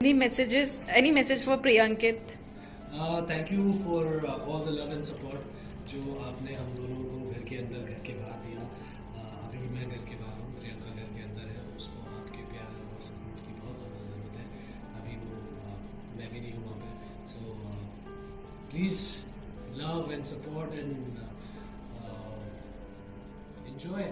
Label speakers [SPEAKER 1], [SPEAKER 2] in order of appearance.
[SPEAKER 1] Any messages? Any message for Priyankit?
[SPEAKER 2] Thank you for all the love and support जो आपने हम दोनों को घर के अंदर घर के बाहर दिया uh, अभी मैं घर के बाहर हूँ प्रियंका घर के अंदर है उसको आपके प्यार और सपोर्ट की बहुत ज़्यादा ज़रूरत है अभी वो uh, मैं भी नहीं हूँ वहाँ पे so please love and support and enjoy